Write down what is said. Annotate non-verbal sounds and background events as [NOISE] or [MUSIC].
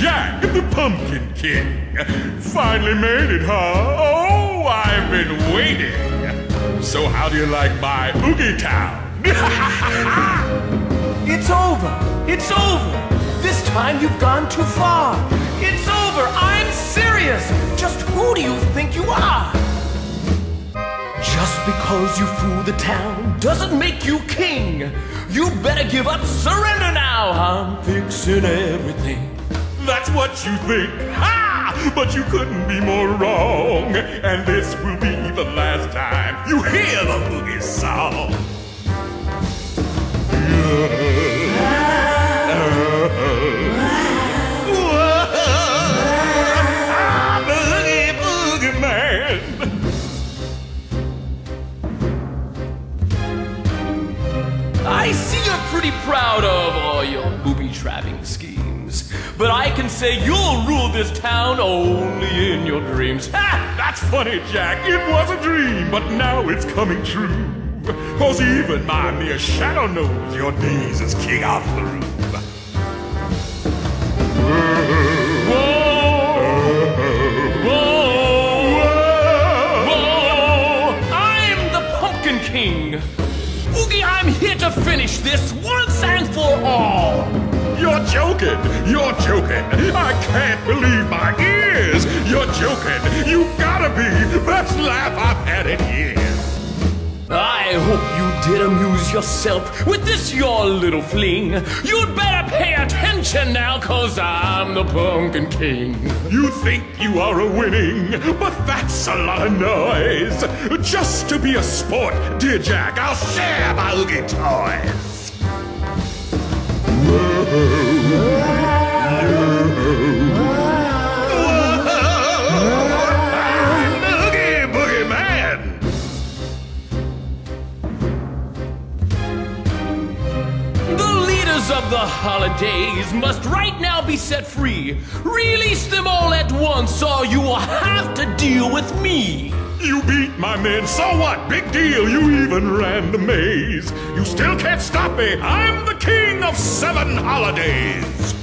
Pumpkin King. Finally made it, huh? Oh, I've been waiting. So how do you like my Oogie Town? [LAUGHS] It's over. It's over. This time you've gone too far. It's over. I'm serious. Just who do you think you are? Just because you fool the town doesn't make you king. You better give up, surrender now. I'm fixing everything. That's what you think. Ha! But you couldn't be more wrong. And this will be the last time you hear the boogie song. Ah, I see you're pretty proud of all your booby trapping schemes. But I can say you'll rule this town only in your dreams. Ha! That's funny, Jack. It was a dream, but now it's coming true. Cause even my mere shadow knows your days as king are through. Finish this once and for all. You're joking! You're joking! I can't believe my ears! You're joking! You gotta be! Best laugh I've had in years! I hope you did amuse yourself with this your little fling. You'd better pay attention now, cause I'm the Pumpkin King. You think you are a winning, but that's a lot of noise. Just to be a sport, dear Jack, I'll share my Oogie toys. Of the holidays must right now be set free. Release them all at once, or you will have to deal with me. You beat my men, so what? Big deal, you even ran the maze. You still can't stop me. I'm the king of seven holidays.